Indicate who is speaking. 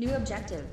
Speaker 1: New objective.